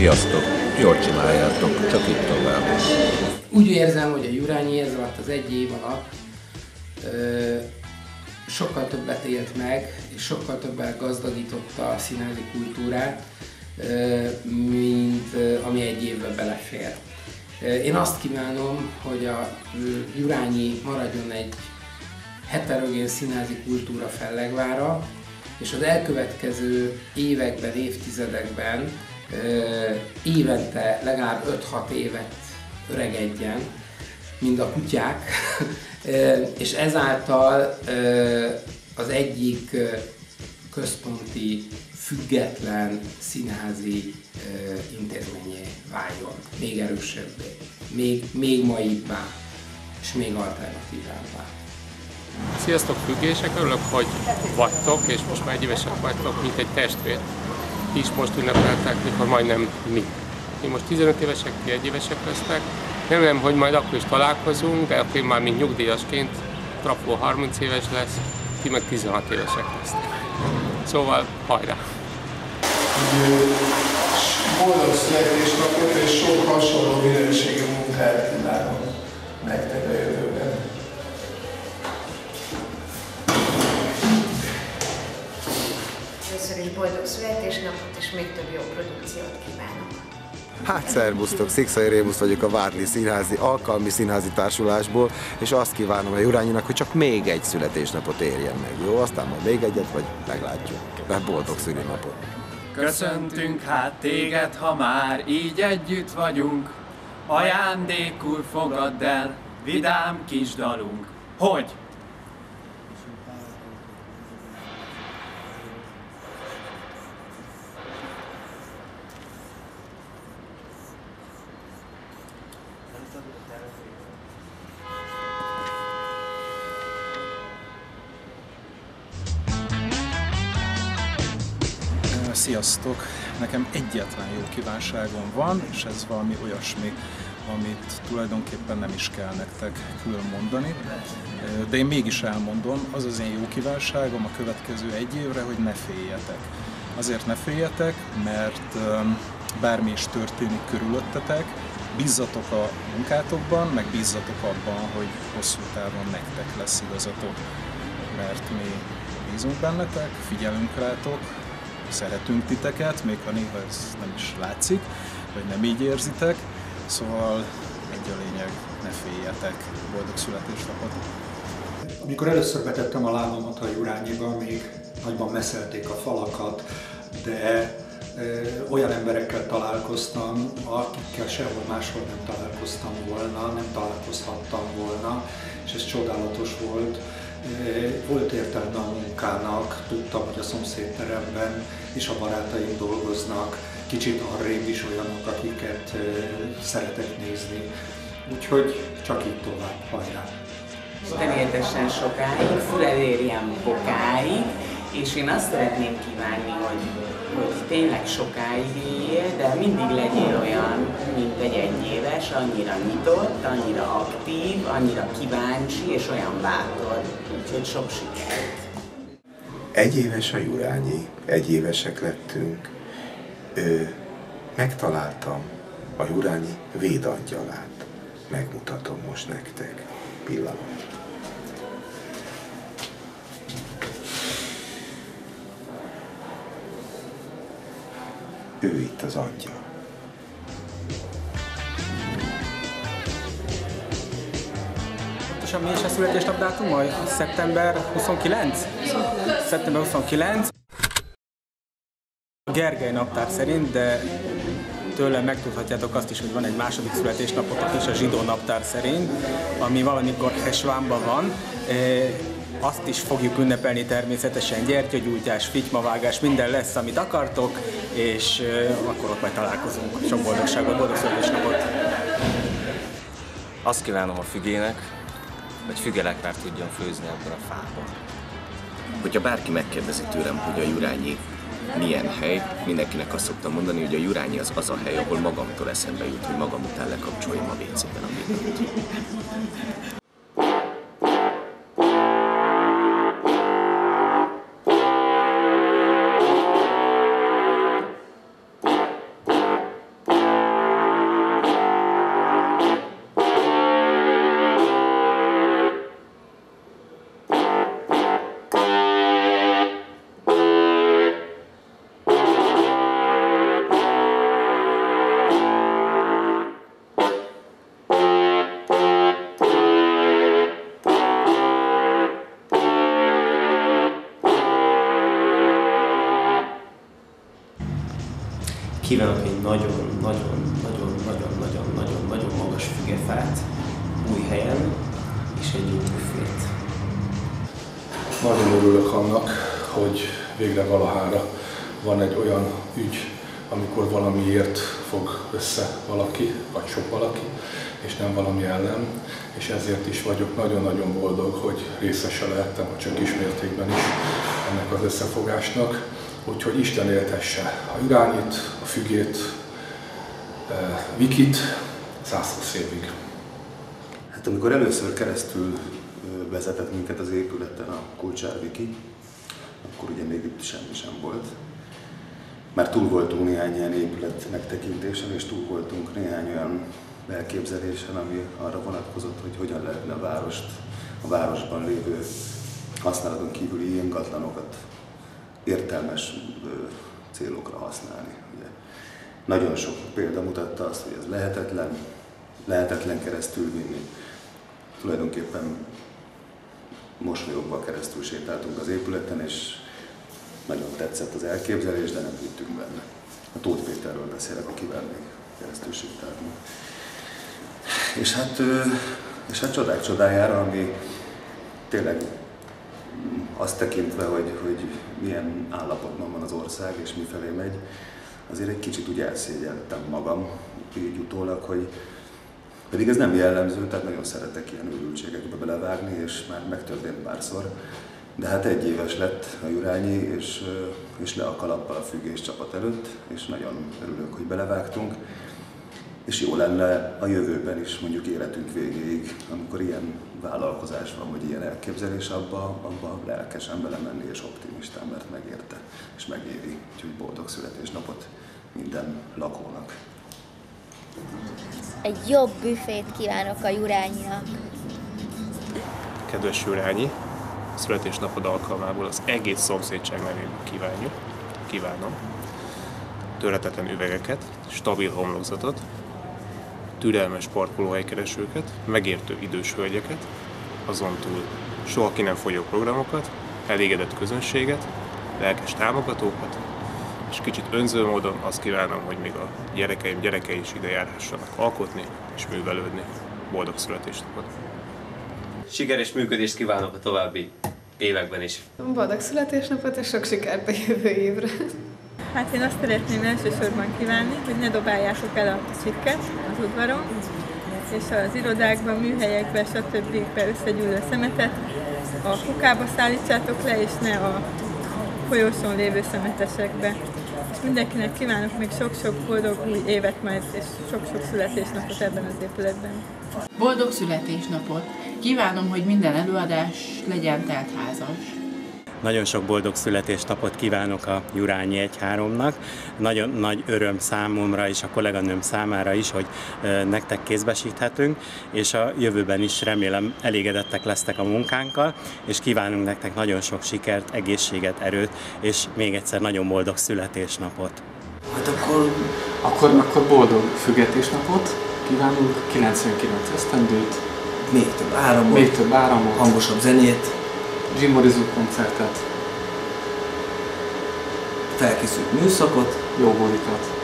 Sziasztok! Jól csináljátok, csak itt tovább. Úgy érzem, hogy a Jurányi ez alatt az egy év alatt ö, sokkal többet élt meg, és sokkal többet gazdagította a színházi kultúrát, ö, mint ö, ami egy évben belefér. Én azt kívánom, hogy a Jurányi maradjon egy heterogén színházi kultúra fellegvára, és az elkövetkező években, évtizedekben évente legalább 5-6 évet öregedjen, mind a kutyák, és ezáltal az egyik központi független színházi intézményé váljon, még erősebbé, még, még maibbá, és még alternatívábbá. Sziasztok függések, örülök, hogy vagytok, és most már egy évesek vagytok, mint egy testvér. Is most ünnepeltek, mikor majdnem mi. Mi most 15 évesek, ti egy évesek lesztek. Nem hogy majd akkor is találkozunk, de akkor már mint nyugdíjasként Trapó 30 éves lesz, ti meg 16 évesek lesztek. Szóval hajrá! Boldog születésnapot és sok hasonló minőségű munkát kívánok nektek Először is boldog születésnapot és még több jó produkciót kívánok. Hát szervusztok, Szikszai Rébusz vagyok a Várli Színházi Alkalmi Színházi Társulásból, és azt kívánom a Jurányinak, hogy csak még egy születésnapot érjen meg, jó? Aztán majd még egyet, vagy meglátjuk. De boldog szülinapot! Köszöntünk hát téged, ha már így együtt vagyunk, ajándékul fogadd el, vidám kis dalunk. Hogy? Sziasztok! Nekem egyetlen jó kívánságom van, és ez valami olyasmi, amit tulajdonképpen nem is kell nektek külön mondani, de én mégis elmondom, az az én jó kívánságom a következő egy évre, hogy ne féljetek. Azért ne féljetek, mert bármi is történik körülöttetek, bízzatok a munkátokban, meg bízzatok abban, hogy hosszú távon nektek lesz igazatok, mert mi bízunk bennetek, figyelünk rátok, szeretünk titeket, még ha néha ez nem is látszik, vagy nem így érzitek. Szóval egy a lényeg, ne féljetek, boldog születésnapot! Amikor először betettem a lábamat a Jurányiba, még nagyban meszelték a falakat, de olyan emberekkel találkoztam, akikkel sehol máshol nem találkoztam volna, nem találkozhattam volna, és ez csodálatos volt. Volt értelme a munkának, tudtam, hogy a szomszédteremben is a barátaim dolgoznak, kicsit arrébb is olyanok, akiket szeretek nézni. Úgyhogy csak így tovább, hajrá! Terjedesen sokáig, fülelérjem bokáig, és én azt szeretném kívánni, hogy, hogy tényleg sokáig éljél, de mindig legyél olyan, mint egy egyéves, annyira nyitott, annyira aktív, annyira kíváncsi, és olyan bátor. Úgyhogy sok sikert! Egy éves a Jurányi, egy évesek lettünk. Ö, megtaláltam a Jurányi védangyalát. Megmutatom most nektek. Pillanat. Ő itt az angyal. Mi is a születésnap dátum? Szeptember 29? Szeptember 29. A Gergely naptár szerint, de tőlem megtudhatjátok azt is, hogy van egy második születésnapotok is a zsidó naptár szerint, ami valamikor Hesvánban van. Azt is fogjuk ünnepelni természetesen, gyertyagyújtás, fitymavágás, minden lesz, amit akartok, és akkor ott majd találkozunk. Sok boldogságot, boldog születésnapot! Azt kívánom a fügének, hogy fügelekvár tudjon főzni ebben a fában. Hogyha bárki megkérdezi tőlem, hogy a Jurányi milyen hely, mindenkinek azt szoktam mondani, hogy a Jurányi az az a hely, ahol magamtól eszembe jut, hogy magam után lekapcsoljam a WC-ben a Kívánok egy nagyon-nagyon-nagyon-nagyon-nagyon-nagyon magas fügefát új helyen, és egy jó büfét. Nagyon örülök annak, hogy végre valahára van egy olyan ügy, amikor valamiért fog össze valaki, vagy sok valaki, és nem valami ellen, és ezért is vagyok nagyon-nagyon boldog, hogy részese lehettem, ha csak kismértékben is ennek az összefogásnak. Úgyhogy Isten éltesse a irányít, a fügét, Vikit, 120 évig. Hát amikor először keresztül vezetett minket az épületen a Kulcsár Viki, akkor ugye még itt semmi sem volt. Már túl voltunk néhány ilyen épület megtekintésen, és túl voltunk néhány olyan elképzelésen, ami arra vonatkozott, hogy hogyan lehetne a várost, a városban lévő használaton kívüli ingatlanokat értelmes célokra használni. Ugye. Nagyon sok példa mutatta azt, hogy ez lehetetlen, lehetetlen keresztül vinni. Tulajdonképpen mosolyogva keresztül sétáltunk az épületen, és nagyon tetszett az elképzelés, de nem hittünk benne. A Tóth Péterről beszélek, akivel még keresztül sétáltunk. És hát, és hát csodák csodájára, ami tényleg azt tekintve, hogy, hogy milyen állapotban van az ország és mifelé megy, azért egy kicsit úgy elszégyeltem magam így utólag, hogy pedig ez nem jellemző, tehát nagyon szeretek ilyen őrültségekbe belevágni, és már megtörtént párszor. De hát egy éves lett a Jurányi, és, és le a kalappal a függés csapat előtt, és nagyon örülök, hogy belevágtunk. És jó lenne a jövőben is, mondjuk életünk végéig, amikor ilyen vállalkozás van, vagy ilyen elképzelés, abba, abba lelkesen belemenni és optimistán, mert megérte és megéri. Úgyhogy boldog születésnapot minden lakónak. Egy jobb büfét kívánok a Jurányinak. Kedves Jurányi, születésnapod alkalmából az egész szomszédság nevében kívánjuk, kívánom. Törhetetlen üvegeket, stabil homlokzatot, türelmes parkolóhelykeresőket, megértő idős hölgyeket, azon túl soha ki nem folyó programokat, elégedett közönséget, lelkes támogatókat, és kicsit önző módon azt kívánom, hogy még a gyerekeim gyerekei is ide járhassanak alkotni és művelődni. Boldog születésnapot! Sikeres működést kívánok a további években is. Boldog születésnapot és sok sikert a jövő évre! Hát én azt szeretném elsősorban kívánni, hogy ne dobáljátok el a csikket az udvaron, és az irodákban, műhelyekben, stb. összegyűlő szemetet a kukába szállítsátok le, és ne a folyosón lévő szemetesekbe. És mindenkinek kívánok még sok-sok boldog új évet majd, és sok-sok születésnapot ebben az épületben. Boldog születésnapot! Kívánom, hogy minden előadás legyen teltházas. Nagyon sok boldog születésnapot kívánok a Jurányi Egyháromnak. Nagyon nagy öröm számomra és a kolléganőm számára is, hogy nektek kézbesíthetünk, és a jövőben is remélem elégedettek lesztek a munkánkkal, és kívánunk nektek nagyon sok sikert, egészséget, erőt, és még egyszer nagyon boldog születésnapot. Hát akkor, akkor, akkor boldog függetésnapot kívánunk, 99 esztendőt, még több áramot, még több áramot, hangosabb zenét, Morrison koncertet, felkészült műszakot, jó bulikat.